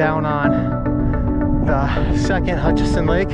down on the second Hutchison Lake.